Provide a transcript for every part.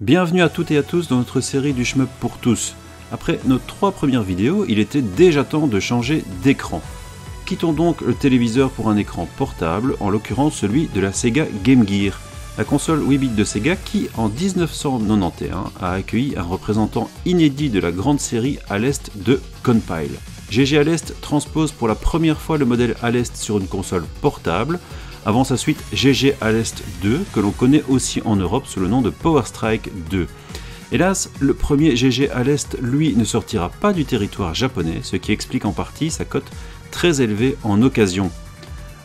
Bienvenue à toutes et à tous dans notre série du shmup pour tous. Après nos trois premières vidéos, il était déjà temps de changer d'écran. Quittons donc le téléviseur pour un écran portable, en l'occurrence celui de la Sega Game Gear, la console 8 bits de Sega qui, en 1991, a accueilli un représentant inédit de la grande série à l'est de Compile. GG à l'est transpose pour la première fois le modèle à l'est sur une console portable, avant sa suite GG à l'Est 2, que l'on connaît aussi en Europe sous le nom de Power Strike 2. Hélas, le premier GG à lui, ne sortira pas du territoire japonais, ce qui explique en partie sa cote très élevée en occasion.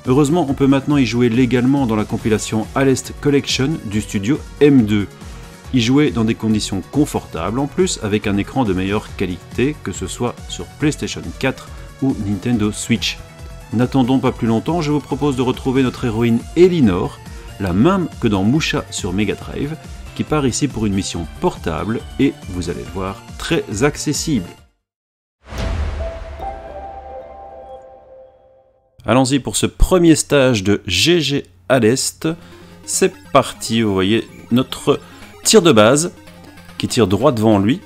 Heureusement, on peut maintenant y jouer légalement dans la compilation à Collection du studio M2. Y jouer dans des conditions confortables en plus, avec un écran de meilleure qualité, que ce soit sur PlayStation 4 ou Nintendo Switch. N'attendons pas plus longtemps, je vous propose de retrouver notre héroïne Elinor, la même que dans Musha sur Mega Drive, qui part ici pour une mission portable et, vous allez le voir, très accessible. Allons-y pour ce premier stage de GG à l'Est. C'est parti, vous voyez notre tir de base qui tire droit devant lui.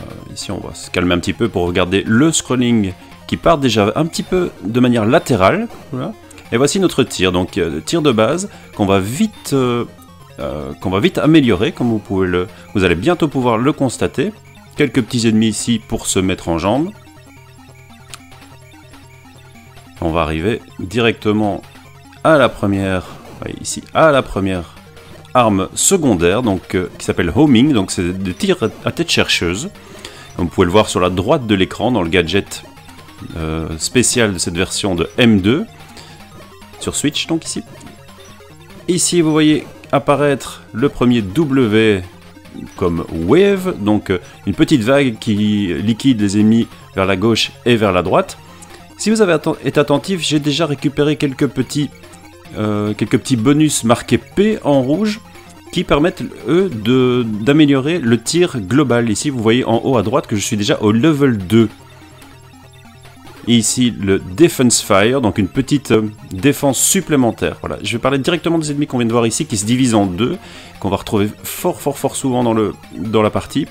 Euh, ici on va se calmer un petit peu pour regarder le scrolling qui part déjà un petit peu de manière latérale. Et voici notre tir, donc euh, tir de base qu'on va vite euh, euh, qu'on va vite améliorer, comme vous pouvez le, vous allez bientôt pouvoir le constater. Quelques petits ennemis ici pour se mettre en jambe. On va arriver directement à la première, ici à la première arme secondaire, donc qui s'appelle homing, donc c'est des tirs à tête chercheuse. Vous pouvez le voir sur la droite de l'écran dans le gadget euh, spécial de cette version de M2 sur Switch, donc ici. Ici, vous voyez apparaître le premier W comme Wave, donc euh, une petite vague qui liquide les ennemis vers la gauche et vers la droite. Si vous avez été attentif, j'ai déjà récupéré quelques petits, euh, quelques petits bonus marqués P en rouge qui permettent, eux, d'améliorer le tir global. Ici, vous voyez en haut à droite que je suis déjà au level 2 ici le Defense Fire, donc une petite euh, défense supplémentaire. Voilà, je vais parler directement des ennemis qu'on vient de voir ici, qui se divisent en deux, qu'on va retrouver fort fort fort souvent dans, le, dans la partie.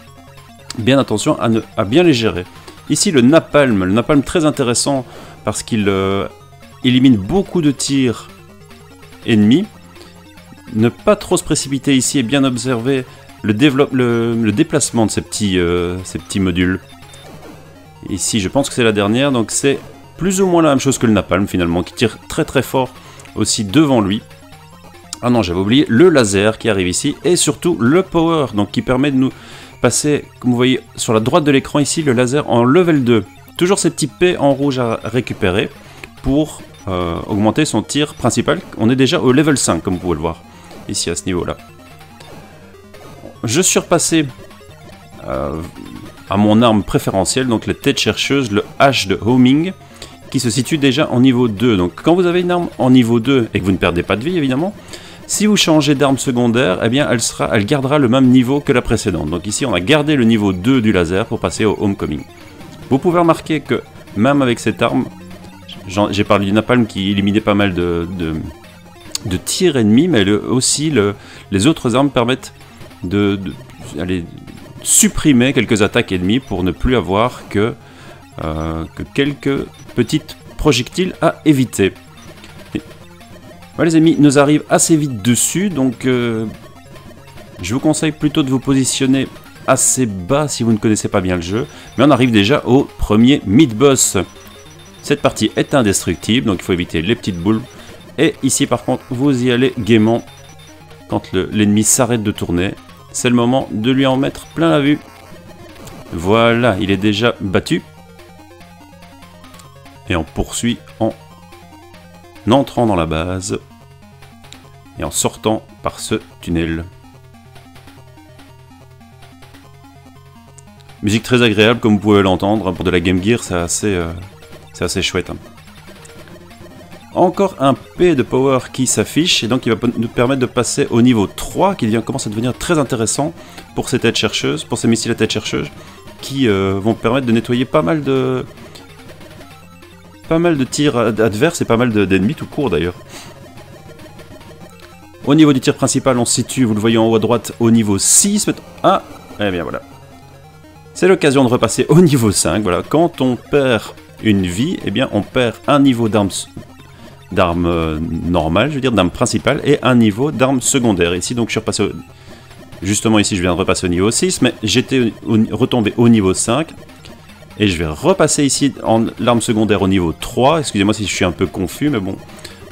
Bien attention à, ne, bien les gérer. Ici le Napalm, le Napalm très intéressant parce qu'il euh, élimine beaucoup de tirs ennemis. Ne pas trop se précipiter ici et bien observer le, le, déplacement de ces petits, euh, ces petits modules. Ici, je pense que c'est la dernière, donc c'est plus ou moins la même chose que le napalm finalement, qui tire très très fort aussi devant lui. Ah non, j'avais oublié le laser qui arrive ici, et surtout le power, donc qui permet de nous passer, comme vous voyez sur la droite de l'écran ici, le laser en level 2. Toujours ces petits P en rouge à récupérer pour euh, augmenter son tir principal. On est déjà au level 5, comme vous pouvez le voir, ici à ce niveau-là. Je suis repassé euh, à mon arme préférentielle, donc la tête chercheuse, le H de homing, qui se situe déjà en niveau 2. Donc quand vous avez une arme en niveau 2 et que vous ne perdez pas de vie évidemment, si vous changez d'arme secondaire, eh bien elle, sera, elle gardera le même niveau que la précédente. Donc ici on a gardé le niveau 2 du laser pour passer au homecoming. Vous pouvez remarquer que même avec cette arme, j'ai parlé du napalm qui éliminait pas mal de, de, tirs ennemis, mais aussi les autres armes permettent de, supprimer quelques attaques ennemies pour ne plus avoir que, euh, que quelques petites projectiles à éviter. les ennemis nous arrivent assez vite dessus, donc euh, je vous conseille plutôt de vous positionner assez bas si vous ne connaissez pas bien le jeu. Mais on arrive déjà au premier mid-boss. Cette partie est indestructible, donc il faut éviter les petites boules. Et ici par contre, vous y allez gaiement quand l'ennemi s'arrête de tourner. C'est le moment de lui en mettre plein la vue. Voilà, il est déjà battu. Et on poursuit en entrant dans la base et en sortant par ce tunnel. Musique très agréable comme vous pouvez l'entendre, pour de la Game Gear c'est assez, euh, assez chouette. Hein encore un P de power qui s'affiche et donc il va nous permettre de passer au niveau 3 qui commence à devenir très intéressant pour ces têtes chercheuses, pour ces missiles à tête chercheuse qui euh, vont permettre de nettoyer pas mal de pas mal de tirs adverses et pas mal d'ennemis tout court d'ailleurs. Au niveau du tir principal, on se situe, vous le voyez en haut à droite, au niveau 6. Ah, eh bien voilà. C'est l'occasion de repasser au niveau 5. Voilà, quand on perd une vie, eh bien on perd un niveau d'armes d'armes euh, normales, je veux dire, d'armes principales, et un niveau d'armes secondaires. Ici, donc, je suis repassé Justement, ici, je viens de repasser au niveau 6, mais j'étais retombé au niveau 5. Et je vais repasser ici en l'arme secondaire au niveau 3. Excusez-moi si je suis un peu confus, mais bon,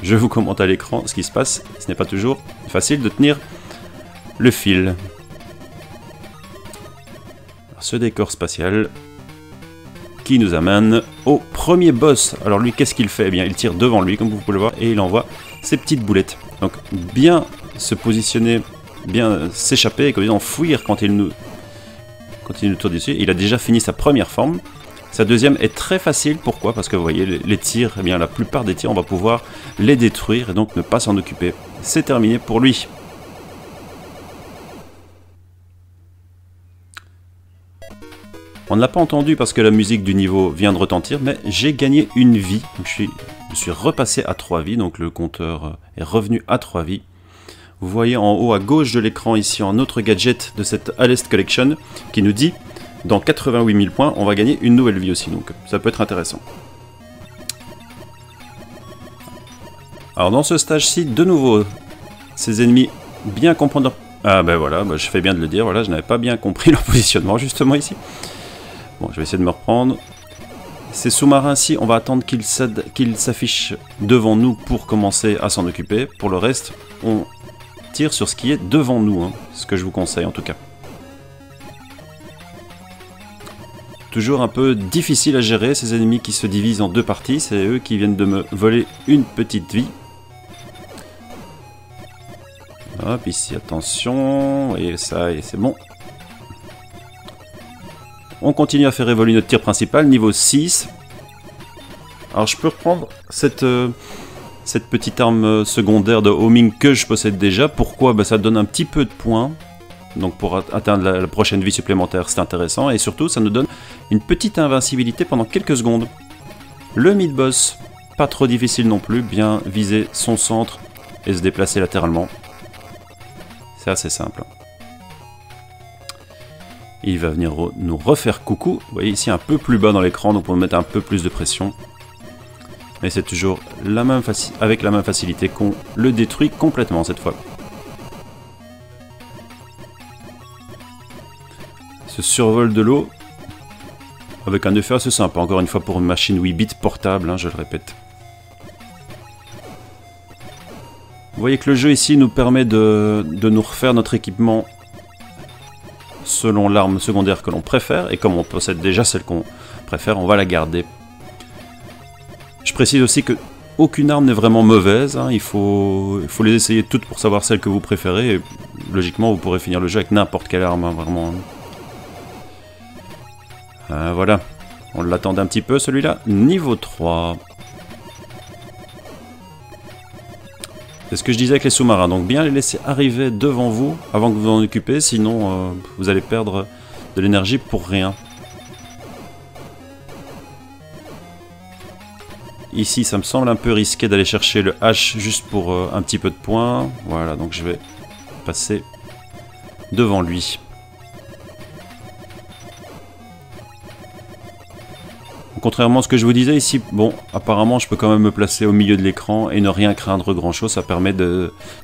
je vous commente à l'écran ce qui se passe. Ce n'est pas toujours facile de tenir le fil. ce décor spatial qui nous amène au premier boss. Alors lui, qu'est-ce qu'il fait? Eh bien, il tire devant lui, comme vous pouvez le voir, et il envoie ses petites boulettes. Donc, bien se positionner, bien s'échapper, et comme disant, fuir quand il nous, tourne dessus. Il a déjà fini sa première forme. Sa deuxième est très facile, pourquoi? Parce que vous voyez, les tirs, eh bien la plupart des tirs, on va pouvoir les détruire et donc ne pas s'en occuper. C'est terminé pour lui. On ne l'a pas entendu parce que la musique du niveau vient de retentir, mais j'ai gagné une vie. je, suis, repassé à 3 vies, donc le compteur est revenu à 3 vies. Vous voyez en haut à gauche de l'écran ici un autre gadget de cette Alest Collection qui nous dit dans 88 000 points, on va gagner une nouvelle vie aussi, donc ça peut être intéressant. Alors dans ce stage-ci, de nouveau, ces ennemis bien comprendre... Ah ben voilà, bah, je fais bien de le dire, voilà, je n'avais pas bien compris leur positionnement justement ici. Bon, je vais essayer de me reprendre. Ces sous-marins-ci, on va attendre qu'ils s'affichent devant nous pour commencer à s'en occuper. Pour le reste, on tire sur ce qui est devant nous, hein, ce que je vous conseille en tout cas. Toujours un peu difficile à gérer ces ennemis qui se divisent en deux parties. C'est eux qui viennent de me voler une petite vie. Hop, ici, attention. Et ça, et c'est bon. On continue à faire évoluer notre tir principal, niveau 6. Alors je peux reprendre cette, euh, petite arme secondaire de homing que je possède déjà. Pourquoi? Ben, Ça donne un petit peu de points. Donc pour atteindre la, prochaine vie supplémentaire, c'est intéressant. Et surtout, ça nous donne une petite invincibilité pendant quelques secondes. Le mid-boss, pas trop difficile non plus, bien viser son centre et se déplacer latéralement. C'est assez simple. Il va venir nous refaire coucou. Vous voyez ici un peu plus bas dans l'écran, donc pour mettre un peu plus de pression. Mais c'est toujours la même avec la même facilité qu'on le détruit complètement cette fois. Ce survol de l'eau, avec un effet assez sympa, encore une fois pour une machine 8 bits portable, hein, je le répète. Vous voyez que le jeu ici nous permet de, de nous refaire notre équipement selon l'arme secondaire que l'on préfère, et comme on possède déjà celle qu'on préfère, on va la garder. Je précise aussi que aucune arme n'est vraiment mauvaise, hein. il, faut, les essayer toutes pour savoir celle que vous préférez, et logiquement vous pourrez finir le jeu avec n'importe quelle arme, hein, vraiment. Hein. Euh, voilà. On l'attendait un petit peu celui-là. Niveau 3. C'est ce que je disais avec les sous-marins. Donc bien les laisser arriver devant vous avant que vous en occupez. Sinon euh, vous allez perdre de l'énergie pour rien. Ici, ça me semble un peu risqué d'aller chercher le H juste pour euh, un petit peu de points. Voilà, donc je vais passer devant lui. Contrairement à ce que je vous disais ici, bon, apparemment je peux quand même me placer au milieu de l'écran et ne rien craindre grand chose. Ça permet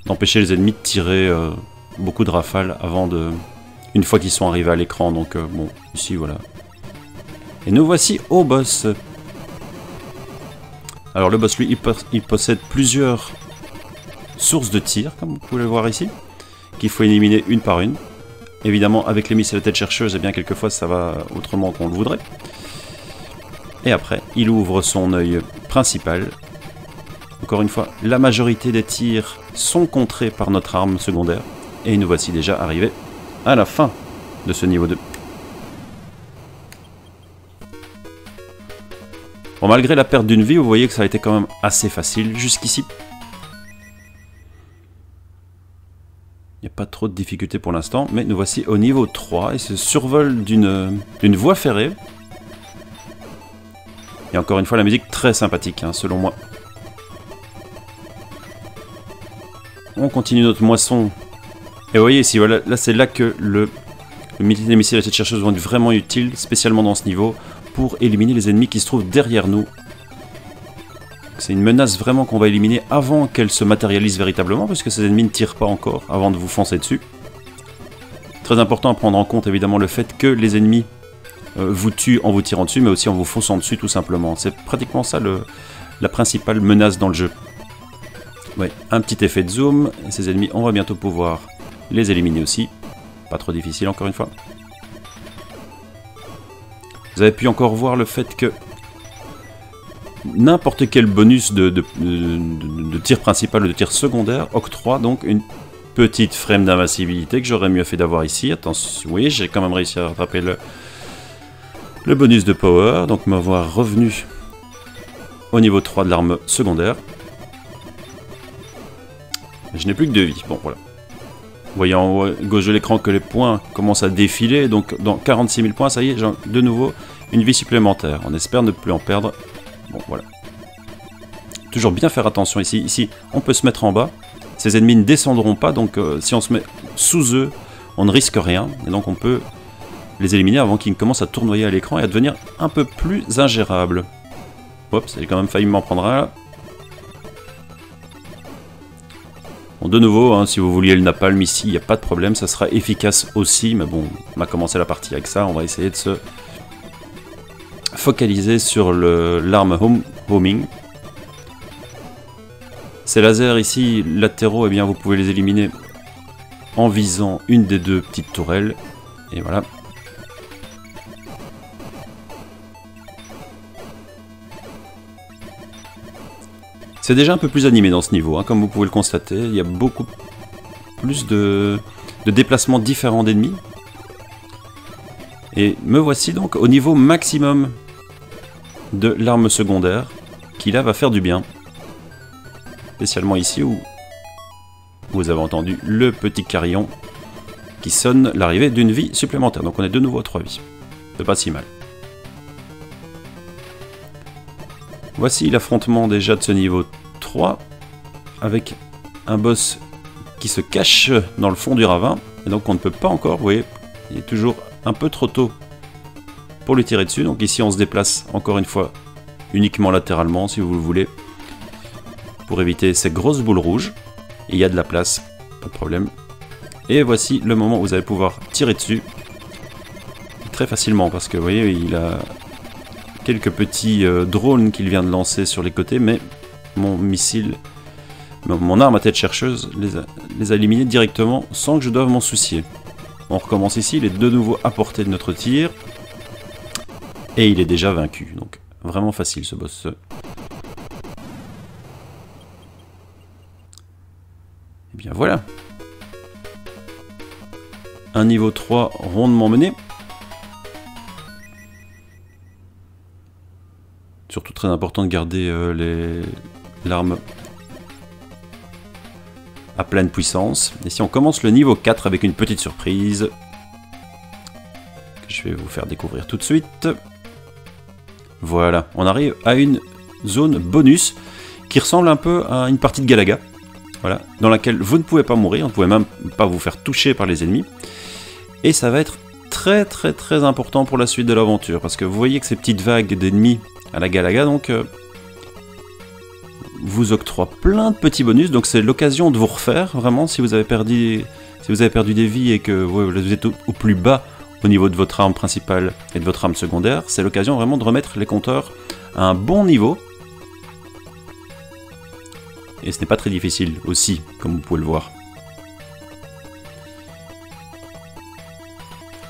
d'empêcher les ennemis de tirer euh, beaucoup de rafales avant de. Une fois qu'ils sont arrivés à l'écran, donc euh, bon, ici voilà. Et nous voici au boss. Alors le boss lui, il, possède plusieurs sources de tir, comme vous pouvez le voir ici, qu'il faut éliminer une par une. Évidemment, avec les missiles à tête chercheuse, eh bien quelquefois ça va autrement qu'on le voudrait. Et après, il ouvre son œil principal. Encore une fois, la majorité des tirs sont contrés par notre arme secondaire. Et nous voici déjà arrivés à la fin de ce niveau 2. Bon, malgré la perte d'une vie, vous voyez que ça a été quand même assez facile jusqu'ici. Il n'y a pas trop de difficultés pour l'instant, mais nous voici au niveau 3 et ce survol d'une voie ferrée et encore une fois, la musique très sympathique, hein, selon moi. on continue notre moisson. Et vous voyez ici, voilà, là c'est là que le, le missile à tête chercheuse vont être vraiment utile, spécialement dans ce niveau, pour éliminer les ennemis qui se trouvent derrière nous. C'est une menace vraiment qu'on va éliminer avant qu'elle se matérialise véritablement, puisque ces ennemis ne tirent pas encore avant de vous foncer dessus. Très important à prendre en compte évidemment le fait que les ennemis vous tuent en vous tirant dessus, mais aussi en vous fonçant dessus tout simplement. C'est pratiquement ça le, la principale menace dans le jeu. Ouais, un petit effet de zoom, ces ennemis, on va bientôt pouvoir les éliminer aussi. Pas trop difficile encore une fois. Vous avez pu encore voir le fait que n'importe quel bonus de, de, tir principal ou de tir secondaire octroie donc une petite frame d'invincibilité que j'aurais mieux fait d'avoir ici. Attention, oui, j'ai quand même réussi à rattraper le, le bonus de power, donc m'avoir revenu au niveau 3 de l'arme secondaire. Je n'ai plus que 2 vies, bon voilà. Vous voyez en haut gauche de l'écran que les points commencent à défiler, donc dans 46 000 points, ça y est, j'ai de nouveau une vie supplémentaire. On espère ne plus en perdre. Bon, voilà. Toujours bien faire attention ici. Ici, on peut se mettre en bas. Ces ennemis ne descendront pas, donc euh, si on se met sous eux, on ne risque rien. Et donc on peut les éliminer avant qu'ils ne commencent à tournoyer à l'écran et à devenir un peu plus ingérables. Oups, j'ai quand même failli m'en prendre un. Bon, de nouveau, hein, si vous vouliez le napalm ici, il n'y a pas de problème, ça sera efficace aussi, mais bon, on a commencé la partie avec ça, on va essayer de se focaliser sur l'arme home, homing. Ces lasers ici, latéraux, eh bien vous pouvez les éliminer en visant une des deux petites tourelles, et voilà, C'est déjà un peu plus animé dans ce niveau, hein, comme vous pouvez le constater. Il y a beaucoup plus de, déplacements différents d'ennemis. Et me voici donc au niveau maximum de l'arme secondaire, qui là va faire du bien. Spécialement ici où vous avez entendu le petit carillon qui sonne l'arrivée d'une vie supplémentaire. Donc on est de nouveau à 3 vies. C'est pas si mal. Voici l'affrontement déjà de ce niveau 3, avec un boss qui se cache dans le fond du ravin, et donc on ne peut pas encore, vous voyez, il est toujours un peu trop tôt pour lui tirer dessus, donc ici on se déplace encore une fois uniquement latéralement si vous le voulez, pour éviter ces grosses boules rouges, il y a de la place, pas de problème. Et voici le moment où vous allez pouvoir tirer dessus, très facilement, parce que vous voyez, il a quelques petits euh, drones qu'il vient de lancer sur les côtés, mais mon missile, mon arme à tête chercheuse les a, les a éliminés directement sans que je doive m'en soucier. On recommence ici, il est de nouveau à portée de notre tir. Et il est déjà vaincu, donc vraiment facile ce boss. Et eh bien voilà. Un niveau 3 rondement mené. Surtout très important de garder euh, l'arme à pleine puissance. Et si on commence le niveau 4 avec une petite surprise, que je vais vous faire découvrir tout de suite. Voilà, on arrive à une zone bonus qui ressemble un peu à une partie de Galaga. Voilà, dans laquelle vous ne pouvez pas mourir, on ne pouvez même pas vous faire toucher par les ennemis. Et ça va être très très très important pour la suite de l'aventure, parce que vous voyez que ces petites vagues d'ennemis à la Galaga, donc euh, vous octroie plein de petits bonus. Donc c'est l'occasion de vous refaire vraiment si vous avez perdu, si vous avez perdu des vies et que vous êtes au, plus bas au niveau de votre arme principale et de votre arme secondaire. C'est l'occasion vraiment de remettre les compteurs à un bon niveau. Et ce n'est pas très difficile aussi, comme vous pouvez le voir.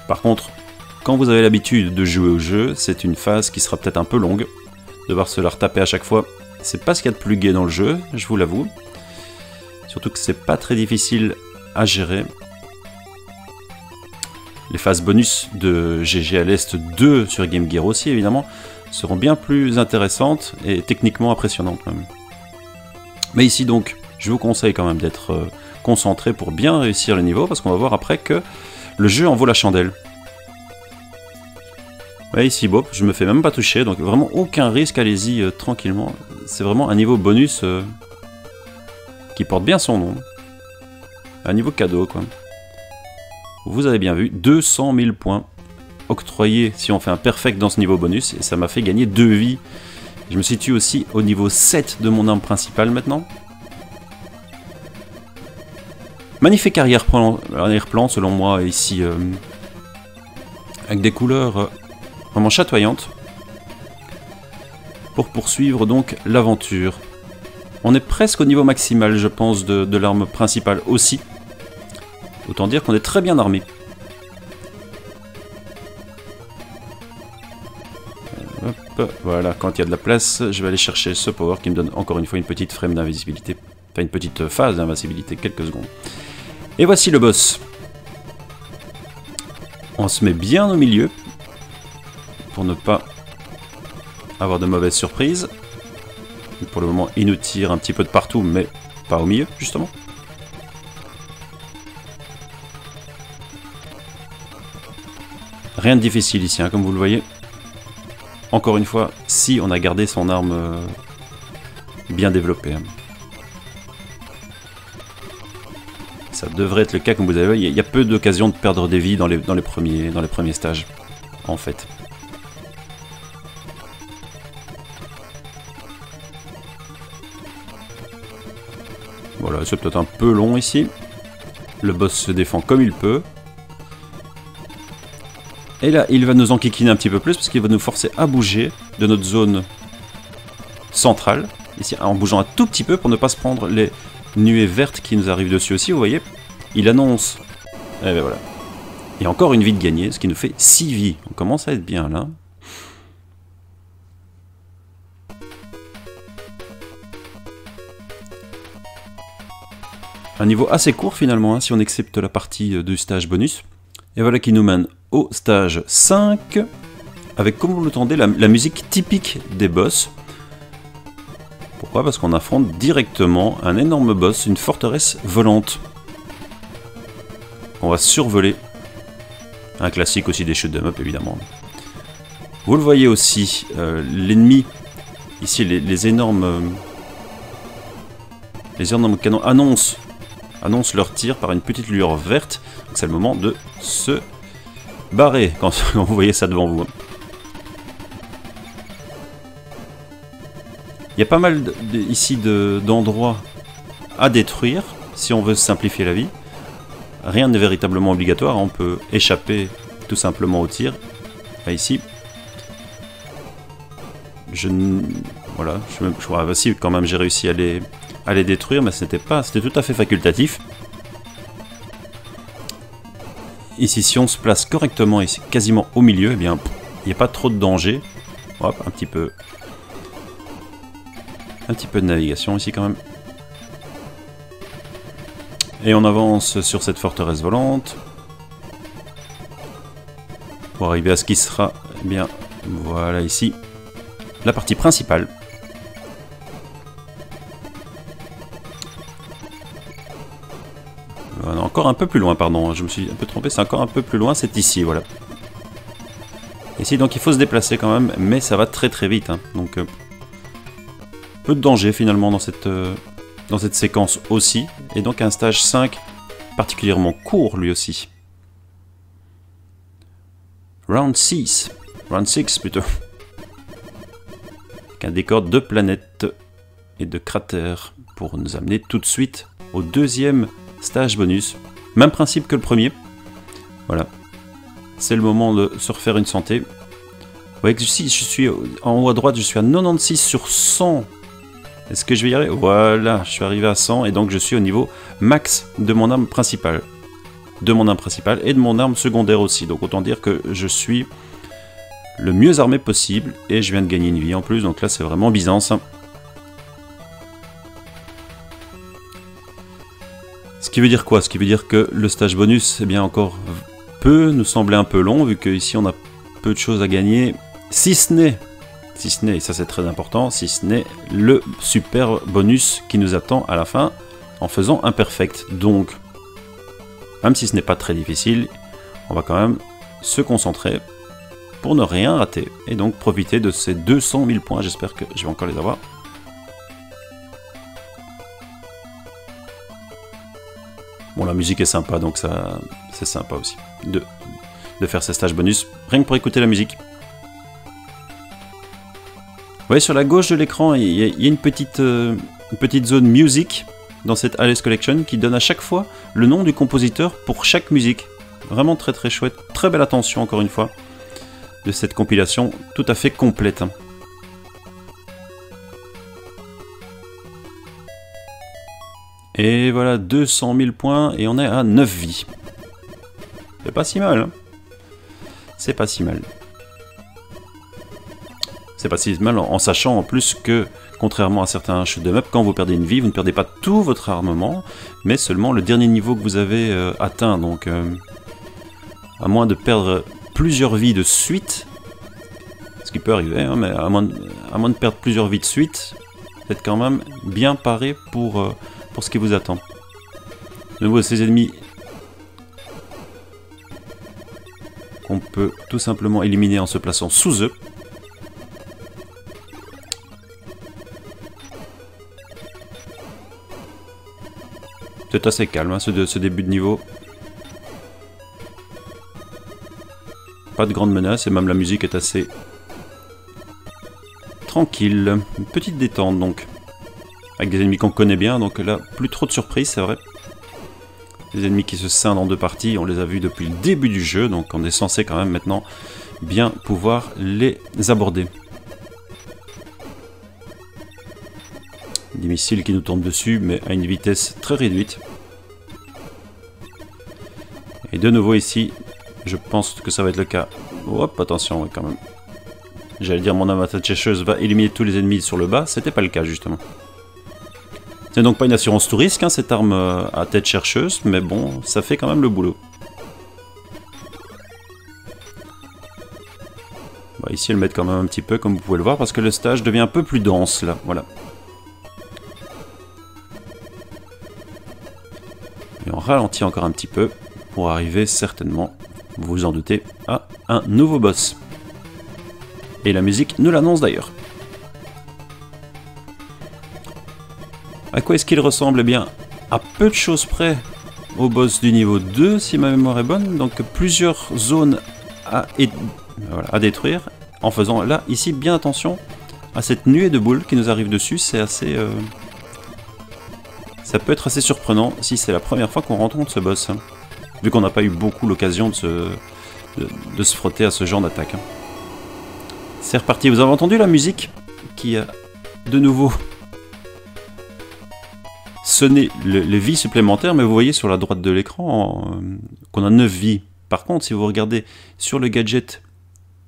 Par contre, quand vous avez l'habitude de jouer au jeu, c'est une phase qui sera peut-être un peu longue. Devoir se la retaper à chaque fois, c'est pas ce qu'il y a de plus gai dans le jeu, je vous l'avoue. Surtout que c'est pas très difficile à gérer. Les phases bonus de GG à l'Est 2 sur Game Gear aussi, évidemment, seront bien plus intéressantes et techniquement impressionnantes même. Mais ici donc, je vous conseille quand même d'être euh, concentré pour bien réussir le niveau, parce qu'on va voir après que le jeu en vaut la chandelle. Ouais, ici, Bob, je me fais même pas toucher, donc vraiment aucun risque, allez-y euh, tranquillement. C'est vraiment un niveau bonus euh, qui porte bien son nom. Un niveau cadeau, quoi. Vous avez bien vu, 200 000 points octroyés si on fait un perfect dans ce niveau bonus, et ça m'a fait gagner 2 vies. Je me situe aussi au niveau 7 de mon arme principale maintenant. Magnifique arrière-plan, selon moi, ici, euh, avec des couleurs vraiment chatoyantes, pour poursuivre donc l'aventure. On est presque au niveau maximal, je pense, de, l'arme principale aussi. Autant dire qu'on est très bien armé. Euh, voilà, quand il y a de la place, je vais aller chercher ce power qui me donne encore une fois une petite frame d'invisibilité. Enfin, une petite phase d'invincibilité, quelques secondes. Et voici le boss. On se met bien au milieu, pour ne pas avoir de mauvaises surprises. Pour le moment, il nous tire un petit peu de partout, mais pas au milieu, justement. Rien de difficile ici, hein, comme vous le voyez. Encore une fois, si on a gardé son arme euh, bien développée. Hein. Ça devrait être le cas, comme vous avez vu. Il y a peu d'occasions de perdre des vies dans les, dans les, premiers, dans les premiers stages, en fait. Voilà, c'est peut-être un peu long ici. Le boss se défend comme il peut. Et là, il va nous enquiquiner un petit peu plus parce qu'il va nous forcer à bouger de notre zone centrale. Ici, en bougeant un tout petit peu pour ne pas se prendre les nuées vertes qui nous arrivent dessus aussi, vous voyez. Il annonce... Et eh ben voilà. Et encore une vie de gagner, ce qui nous fait 6 vies. On commence à être bien là. Un niveau assez court finalement, hein, si on accepte la partie euh, du stage bonus. Et voilà qui nous mène au stage 5, avec, comme vous l'entendez, la, la musique typique des boss. Pourquoi? Parce qu'on affronte directement un énorme boss, une forteresse volante. On va survoler. Un classique aussi des shoot up évidemment. Vous le voyez aussi, euh, l'ennemi, ici les, énormes... Euh, les énormes canons annoncent annonce leur tir par une petite lueur verte. C'est le moment de se barrer quand, vous voyez ça devant vous. Il y a pas mal ici d'endroits à détruire si on veut simplifier la vie. Rien n'est véritablement obligatoire, on peut échapper tout simplement au tir. Ici, je voilà, je, crois, ah, quand même j'ai réussi à les, à les détruire, mais c'était pas, c'était tout à fait facultatif. Ici, si on se place correctement, ici, quasiment au milieu, eh bien, il n'y a pas trop de danger. Hop, un petit peu, un petit peu de navigation ici quand même. Et on avance sur cette forteresse volante. Pour arriver à ce qui sera, eh bien, voilà ici, la partie principale. Un peu plus loin, pardon. Je me suis un peu trompé, c'est encore un peu plus loin, c'est ici, voilà. Ici, donc il faut se déplacer quand même, mais ça va très très vite. Hein. Donc, euh, peu de danger finalement dans cette, euh, dans cette séquence aussi. Et donc un stage 5 particulièrement court lui aussi. Round 6. Round 6 plutôt. Avec un décor de planètes et de cratères pour nous amener tout de suite au deuxième stage bonus. Même principe que le premier. Voilà. C'est le moment de se refaire une santé. Vous voyez que si je suis en haut à droite, je suis à 96 sur 100. Est-ce que je vais y arriver? Voilà, je suis arrivé à 100 et donc je suis au niveau max de mon arme principale. De mon arme principale et de mon arme secondaire aussi. Donc autant dire que je suis le mieux armé possible et je viens de gagner une vie en plus. Donc là c'est vraiment Byzance. Ce qui veut dire quoi? Ce qui veut dire que le stage bonus, eh bien encore peut nous sembler un peu long, vu qu'ici on a peu de choses à gagner, si ce n'est, si ce n'est, et ça c'est très important, si ce n'est le super bonus qui nous attend à la fin en faisant un perfect. Donc, même si ce n'est pas très difficile, on va quand même se concentrer pour ne rien rater, et donc profiter de ces 200 000 points, j'espère que je vais encore les avoir. Bon la musique est sympa, donc ça, c'est sympa aussi de, faire ces stages bonus, rien que pour écouter la musique. Ouais, sur la gauche de l'écran, il y, a une petite, euh, une petite zone music dans cette Alice Collection qui donne à chaque fois le nom du compositeur pour chaque musique. Vraiment très très chouette, très belle attention encore une fois de cette compilation tout à fait complète. Et voilà, 200 000 points et on est à 9 vies. C'est pas si mal. Hein. C'est pas si mal. C'est pas si mal en, sachant en plus que, contrairement à certains de up, quand vous perdez une vie, vous ne perdez pas tout votre armement, mais seulement le dernier niveau que vous avez euh, atteint. Donc, euh, à moins de perdre plusieurs vies de suite, ce qui peut arriver, hein, mais à moins, de, perdre plusieurs vies de suite, vous êtes quand même bien paré pour, euh, pour ce qui vous attend. De nouveau, ces ennemis qu'on peut tout simplement éliminer en se plaçant sous eux. C'est assez calme hein, ce, ce début de niveau. Pas de grandes menaces et même la musique est assez tranquille. Une petite détente donc. Avec des ennemis qu'on connaît bien, donc là, plus trop de surprises, c'est vrai. Les ennemis qui se scindent en deux parties, on les a vus depuis le début du jeu, donc on est censé quand même maintenant bien pouvoir les aborder. Des missiles qui nous tombent dessus, mais à une vitesse très réduite. Et de nouveau ici, je pense que ça va être le cas. Hop, attention quand même. J'allais dire mon tête chercheuse va éliminer tous les ennemis sur le bas, c'était pas le cas justement. C'est donc pas une assurance tout risque, hein, cette arme euh, à tête chercheuse, mais bon, ça fait quand même le boulot. Bah, ici, elle met quand même un petit peu, comme vous pouvez le voir, parce que le stage devient un peu plus dense, là, voilà. Et on ralentit encore un petit peu, pour arriver certainement, vous vous en doutez, à un nouveau boss. Et la musique nous l'annonce d'ailleurs. À quoi est-ce qu'il ressemble? Eh bien, à peu de choses près au boss du niveau 2, si ma mémoire est bonne. Donc plusieurs zones à, détruire, en faisant là, ici, bien attention à cette nuée de boules qui nous arrive dessus. C'est assez... Euh, ça peut être assez surprenant si c'est la première fois qu'on rencontre ce boss. Hein. vu qu'on n'a pas eu beaucoup l'occasion de se... De, se frotter à ce genre d'attaque. Hein. C'est reparti, vous avez entendu la musique qui a de nouveau sonné les vies supplémentaires, mais vous voyez sur la droite de l'écran euh, qu'on a 9 vies. Par contre, si vous regardez sur le gadget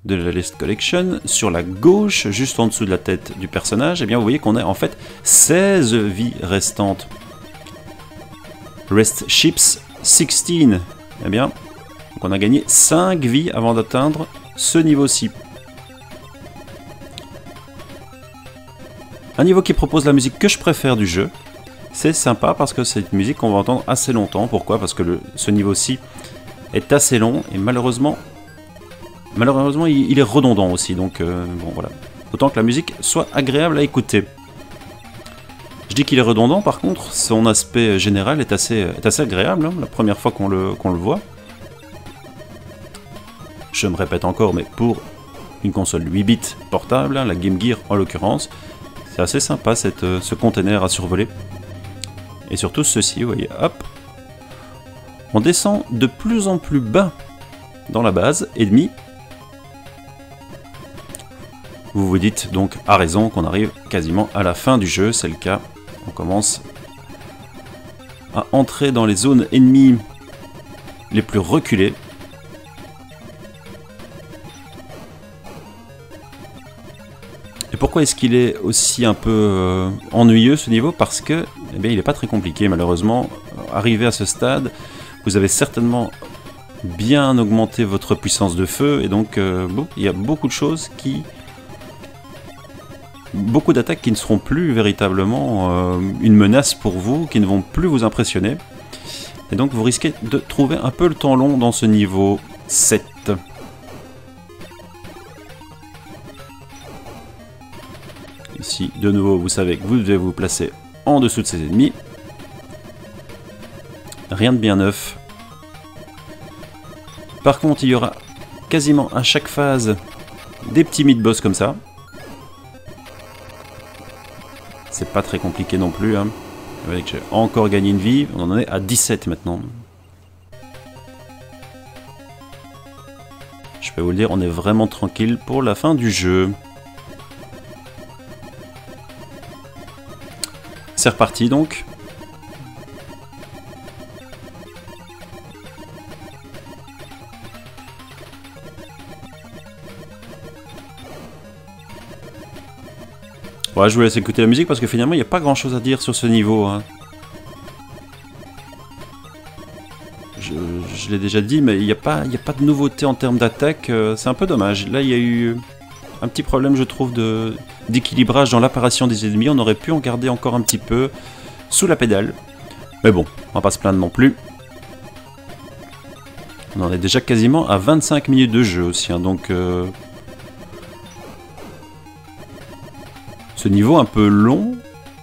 de la list collection, sur la gauche, juste en dessous de la tête du personnage, eh bien vous voyez qu'on a en fait 16 vies restantes. Rest Ships 16. Eh bien, on a gagné 5 vies avant d'atteindre ce niveau-ci. Un niveau qui propose la musique que je préfère du jeu. C'est sympa parce que c'est une musique qu'on va entendre assez longtemps. Pourquoi? Parce que ce niveau-ci est assez long et malheureusement, malheureusement il, est redondant aussi. Donc euh, bon voilà. Autant que la musique soit agréable à écouter. Je dis qu'il est redondant, par contre, son aspect général est assez, agréable, hein, la première fois qu'on le, le voit. Je me répète encore, mais pour une console 8 bits portable, hein, la Game Gear en l'occurrence, c'est assez sympa cette, euh, ce container à survoler. Et surtout ceci, vous voyez, hop. On descend de plus en plus bas dans la base ennemie. Vous vous dites donc à raison qu'on arrive quasiment à la fin du jeu, c'est le cas. On commence à entrer dans les zones ennemies les plus reculées. Pourquoi est-ce qu'il est aussi un peu euh, ennuyeux ce niveau? Parce que, eh bien, il n'est pas très compliqué malheureusement. Arrivé à ce stade, vous avez certainement bien augmenté votre puissance de feu et donc euh, il y a beaucoup de choses qui beaucoup d'attaques qui ne seront plus véritablement euh, une menace pour vous, qui ne vont plus vous impressionner. Et donc vous risquez de trouver un peu le temps long dans ce niveau 7. De nouveau, vous savez que vous devez vous placer en dessous de ces ennemis. rien de bien neuf. Par contre, il y aura quasiment à chaque phase des petits mid-boss comme ça. C'est pas très compliqué non plus. Hein. J'ai encore gagné une vie, on en est à 17 maintenant. Je peux vous le dire, on est vraiment tranquille pour la fin du jeu. C'est reparti donc. Ouais, je vous laisse écouter la musique parce que finalement il n'y a pas grand chose à dire sur ce niveau. Hein. Je, l'ai déjà dit, mais il n'y a, pas, a pas de nouveauté en termes d'attaque. Euh, c'est un peu dommage. Là, il y a eu un petit problème, je trouve, d'équilibrage dans l'apparition des ennemis. On aurait pu en garder encore un petit peu sous la pédale. Mais bon, on va pas se plaindre non plus. On en est déjà quasiment à 25 minutes de jeu aussi, hein, donc... Euh, ce niveau un peu long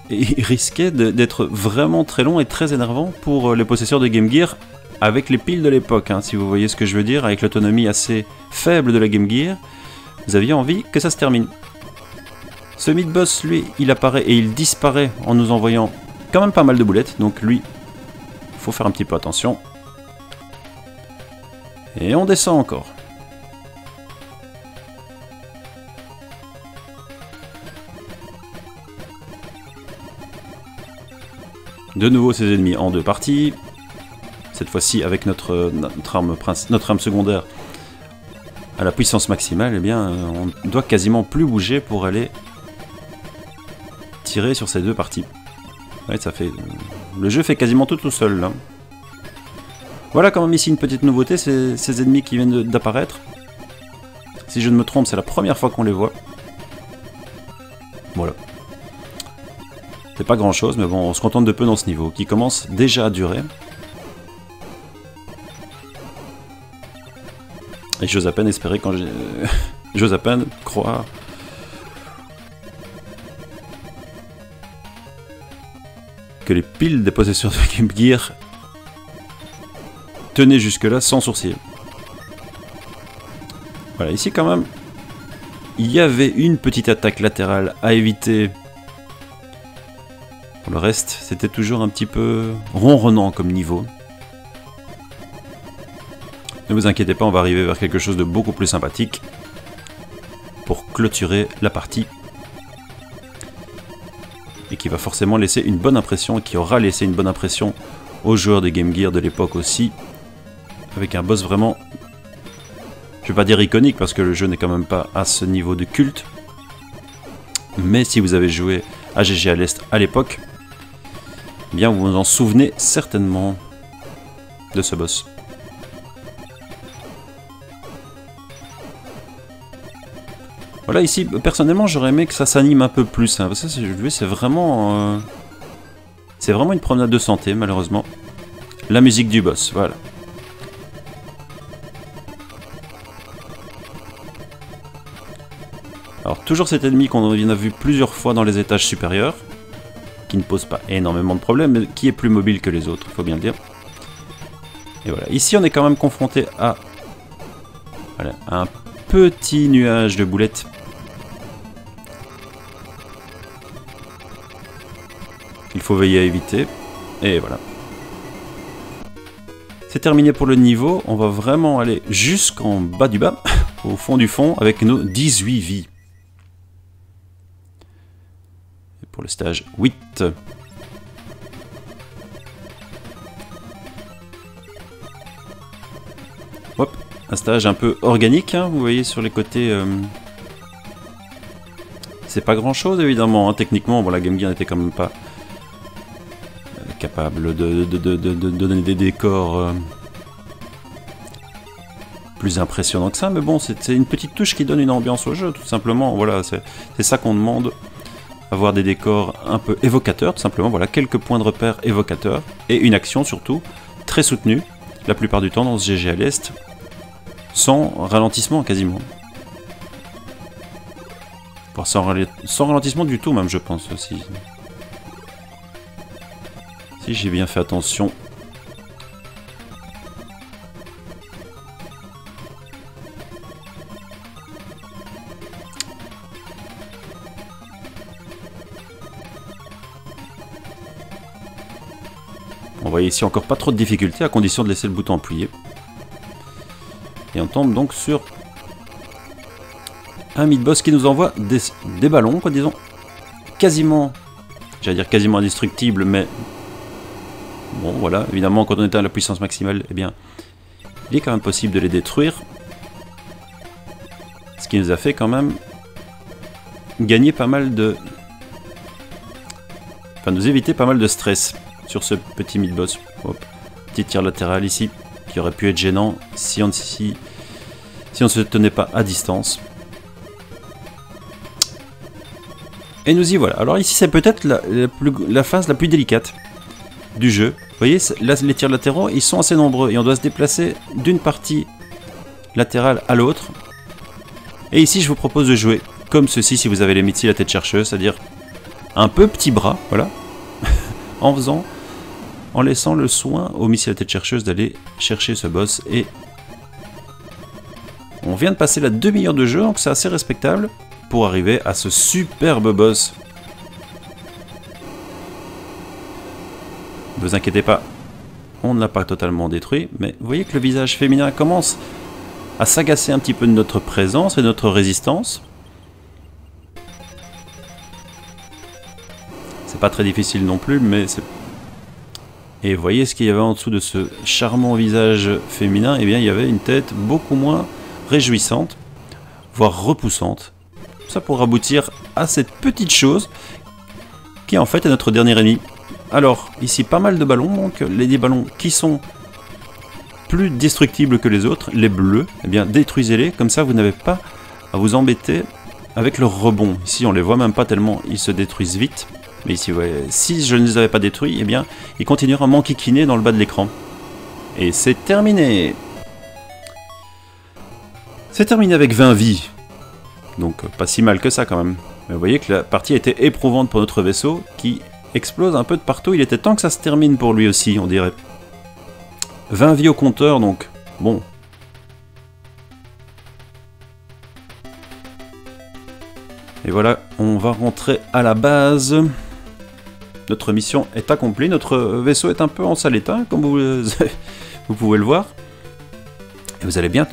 et risquait d'être vraiment très long et très énervant pour euh, les possesseurs de Game Gear avec les piles de l'époque, hein, si vous voyez ce que je veux dire, avec l'autonomie assez faible de la Game Gear vous aviez envie que ça se termine. Ce mid-boss, lui, il apparaît et il disparaît en nous envoyant quand même pas mal de boulettes, donc lui, faut faire un petit peu attention. Et on descend encore. De nouveau ces ennemis en deux parties. Cette fois-ci avec notre, notre, arme, notre arme secondaire à la puissance maximale, eh bien, on doit quasiment plus bouger pour aller tirer sur ces deux parties. Le jeu fait quasiment tout tout seul, là. Voilà quand même ici une petite nouveauté, ces ennemis qui viennent d'apparaître. Si je ne me trompe, c'est la première fois qu'on les voit. Voilà. C'est pas grand chose, mais bon, on se contente de peu dans ce niveau, qui commence déjà à durer. Et j'ose à peine espérer quand j'ai... j'ose à peine croire... que les piles des possesseurs de Game Gear tenaient jusque-là sans sourcil. Voilà, ici quand même, il y avait une petite attaque latérale à éviter. Pour le reste, c'était toujours un petit peu ronronnant comme niveau. Ne vous inquiétez pas, on va arriver vers quelque chose de beaucoup plus sympathique pour clôturer la partie. Et qui va forcément laisser une bonne impression, qui aura laissé une bonne impression aux joueurs de Game Gear de l'époque aussi. Avec un boss vraiment, je vais pas dire iconique parce que le jeu n'est quand même pas à ce niveau de culte. Mais si vous avez joué à GG à l'Est à l'époque, eh bien vous vous en souvenez certainement de ce boss. Voilà, ici, personnellement, j'aurais aimé que ça s'anime un peu plus. Hein, parce que c'est vraiment... Euh, c'est vraiment une promenade de santé, malheureusement. La musique du boss, voilà. Alors, toujours cet ennemi qu'on a vu plusieurs fois dans les étages supérieurs, qui ne pose pas énormément de problèmes, mais qui est plus mobile que les autres, faut bien le dire. Et voilà, ici on est quand même confronté à, voilà, à un petit nuage de boulettes faut veiller à éviter. Et voilà. C'est terminé pour le niveau. On va vraiment aller jusqu'en bas du bas, au fond du fond, avec nos 18 vies. Pour le stage 8. Hop, un stage un peu organique, hein, vous voyez sur les côtés... Euh, c'est pas grand chose évidemment, hein. techniquement, bon la Game Gear n'était quand même pas capable de, donner des décors euh, plus impressionnants que ça, mais bon, c'est une petite touche qui donne une ambiance au jeu, tout simplement. Voilà, c'est ça qu'on demande, avoir des décors un peu évocateurs, tout simplement. Voilà, quelques points de repère évocateurs et une action surtout très soutenue, la plupart du temps dans ce GG à l'est, sans ralentissement quasiment. sans, sans ralentissement du tout même, je pense aussi. J'ai bien fait attention. On voit ici encore pas trop de difficultés à condition de laisser le bouton appuyé. Et on tombe donc sur un mid-boss qui nous envoie des, des ballons, quoi disons. Quasiment, j'allais dire quasiment indestructible, mais bon, voilà, évidemment, quand on est à la puissance maximale, eh bien, il est quand même possible de les détruire. Ce qui nous a fait quand même gagner pas mal de... Enfin, nous éviter pas mal de stress sur ce petit mid-boss. Petit tir latéral ici, qui aurait pu être gênant si on, si, si on ne se tenait pas à distance. Et nous y voilà. Alors ici, c'est peut-être la, phase la plus délicate du jeu. Vous voyez, là, les tirs latéraux, ils sont assez nombreux et on doit se déplacer d'une partie latérale à l'autre. Et ici, je vous propose de jouer comme ceci si vous avez les missiles à tête chercheuse, c'est-à-dire un peu petit bras, voilà, en faisant, en laissant le soin aux missiles à tête chercheuse d'aller chercher ce boss et on vient de passer la demi-heure de jeu, donc c'est assez respectable pour arriver à ce superbe boss. Ne vous inquiétez pas, on ne l'a pas totalement détruit, mais vous voyez que le visage féminin commence à s'agacer un petit peu de notre présence et de notre résistance. C'est pas très difficile non plus, mais c'est... Et vous voyez ce qu'il y avait en dessous de ce charmant visage féminin? Eh bien, il y avait une tête beaucoup moins réjouissante, voire repoussante ça pour aboutir à cette petite chose qui en fait est notre dernier ennemi. Alors, ici pas mal de ballons, donc les ballons qui sont plus destructibles que les autres, les bleus, eh bien détruisez-les, comme ça vous n'avez pas à vous embêter avec leur rebond. Ici on les voit même pas tellement ils se détruisent vite. Mais ici, ouais, si je ne les avais pas détruits, eh bien, ils continueront à m'enquiquiner dans le bas de l'écran. Et c'est terminé C'est terminé avec 20 vies. Donc pas si mal que ça quand même. Mais vous voyez que la partie était éprouvante pour notre vaisseau qui explose un peu de partout. Il était temps que ça se termine pour lui aussi, on dirait. 20 vies au compteur, donc bon. Et voilà, on va rentrer à la base. Notre mission est accomplie. Notre vaisseau est un peu en sale état, comme vous, pouvez le voir. Et vous allez bien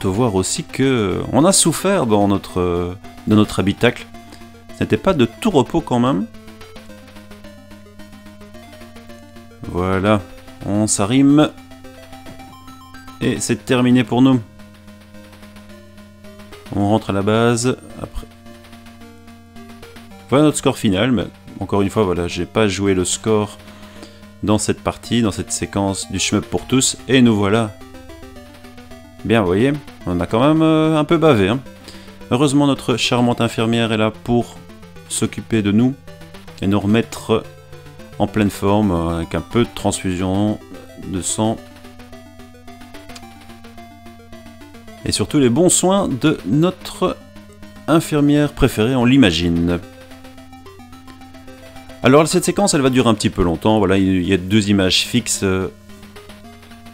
te voir aussi que on a souffert dans notre, dans notre habitacle. Ce n'était pas de tout repos quand même. Voilà, on s'arrime. Et c'est terminé pour nous. On rentre à la base. Après. Voilà notre score final, mais encore une fois, voilà, j'ai pas joué le score dans cette partie, dans cette séquence du shmup pour tous. Et nous voilà Bien, vous voyez, on a quand même euh, un peu bavé. Hein. Heureusement, notre charmante infirmière est là pour s'occuper de nous et nous remettre en pleine forme euh, avec un peu de transfusion de sang. Et surtout les bons soins de notre infirmière préférée, on l'imagine. Alors cette séquence, elle va durer un petit peu longtemps. Voilà, il y a deux images fixes euh,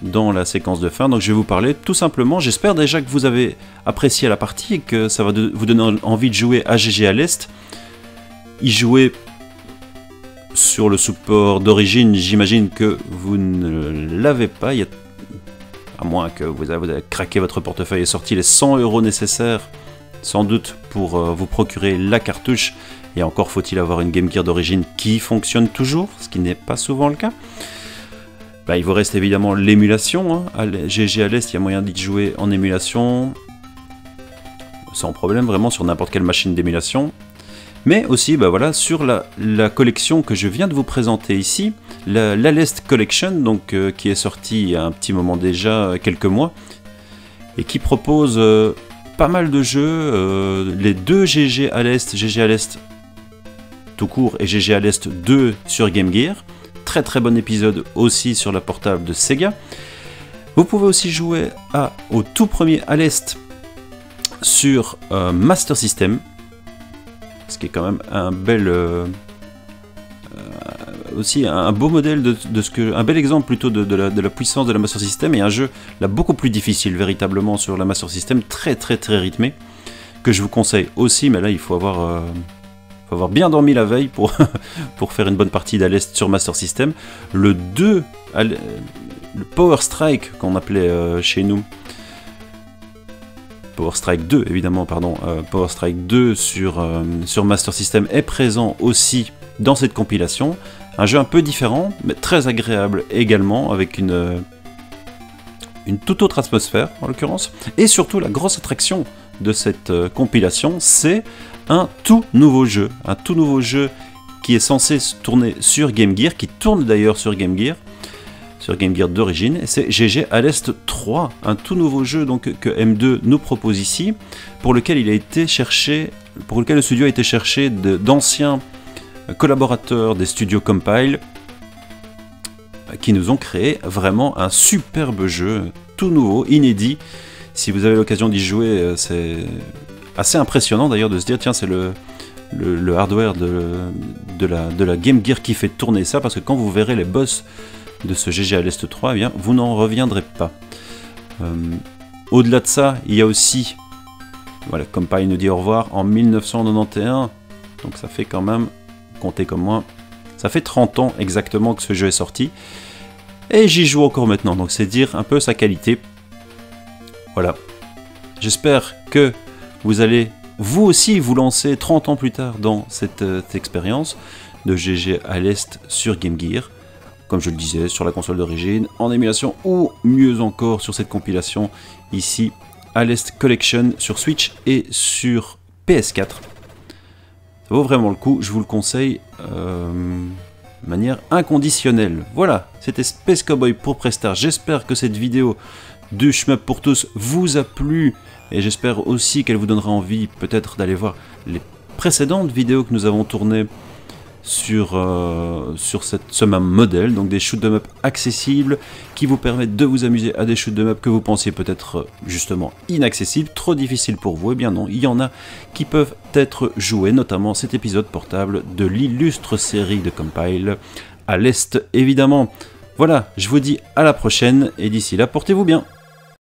dans la séquence de fin. Donc je vais vous parler tout simplement, j'espère déjà que vous avez apprécié la partie et que ça va vous donner envie de jouer à GG à l'Est. Y jouer sur le support d'origine, j'imagine que vous ne l'avez pas, à moins que vous avez, craqué votre portefeuille et sorti les 100 euros nécessaires, sans doute pour euh, vous procurer la cartouche. Et encore faut-il avoir une Game Gear d'origine qui fonctionne toujours, ce qui n'est pas souvent le cas. Bah, il vous reste évidemment l'émulation. Hein. GG à l'Est, il y a moyen d'y jouer en émulation. Sans problème, vraiment, sur n'importe quelle machine d'émulation. Mais aussi, bah voilà, sur la, collection que je viens de vous présenter ici, la l'Alest Collection, donc, euh, qui est sortie il y a un petit moment déjà, quelques mois, et qui propose euh, pas mal de jeux, euh, les deux GG à l'Est, GG à l'Est tout court et GG à l'Est 2 sur Game Gear très très bon épisode aussi sur la portable de Sega. Vous pouvez aussi jouer au tout premier à l'Est sur euh, Master System, ce qui est quand même un bel... Euh, euh, aussi un beau modèle de, ce que... un bel exemple plutôt de, la, puissance de la Master System et un jeu là beaucoup plus difficile véritablement sur la Master System, très très très rythmé, que je vous conseille aussi, mais là il faut avoir faut avoir bien dormi la veille pour, pour faire une bonne partie d'Alest sur Master System. Le 2, le Power Strike qu'on appelait euh, chez nous, Power Strike 2 évidemment, euh, Power Strike 2 sur, euh, sur Master System est présent aussi dans cette compilation. Un jeu un peu différent, mais très agréable également, avec une, une toute autre atmosphère en l'occurrence. Et surtout, la grosse attraction de cette compilation, c'est un tout nouveau jeu. Un tout nouveau jeu qui est censé tourner sur Game Gear, qui tourne d'ailleurs sur Game Gear, sur Game Gear d'origine, c'est GG à l'Est 3, un tout nouveau jeu donc que M2 nous propose ici, pour lequel il a été cherché, pour lequel le studio a été cherché d'anciens collaborateurs des studios Compile, qui nous ont créé vraiment un superbe jeu, tout nouveau, inédit. Si vous avez l'occasion d'y jouer, euh, c'est assez impressionnant d'ailleurs de se dire tiens c'est le, le, hardware de, de, la, de la Game Gear qui fait tourner ça parce que quand vous verrez les boss de ce GG à l'Est 3, eh bien, vous n'en reviendrez pas. Euh, au-delà de ça, il y a aussi, voilà, comme Pine nous dit au revoir, en 1991, donc ça fait quand même, comptez comme moi, ça fait 30 ans exactement que ce jeu est sorti, et j'y joue encore maintenant, donc c'est dire un peu sa qualité. Voilà. J'espère que vous allez vous aussi vous lancer 30 ans plus tard dans cette, euh, expérience de GG à l'Est sur Game Gear, comme je le disais, sur la console d'origine, en émulation ou mieux encore sur cette compilation ici à l'Est Collection sur Switch et sur PS4. Ça vaut vraiment le coup, je vous le conseille euh, de manière inconditionnelle. Voilà, c'était Space Cowboy pour Prestar. J'espère que cette vidéo de Shmup pour tous vous a plu. Et j'espère aussi qu'elle vous donnera envie peut-être d'aller voir les précédentes vidéos que nous avons tournées sur, euh, ce même modèle, donc des shoot 'em up accessibles qui vous permettent de vous amuser à des shoot 'em up que vous pensiez peut-être euh, justement inaccessibles, trop difficiles pour vous. Et eh bien non, il y en a qui peuvent être joués, notamment cet épisode portable de l'illustre série de Compile à l'Est évidemment. Voilà, je vous dis à la prochaine et d'ici là, portez-vous bien.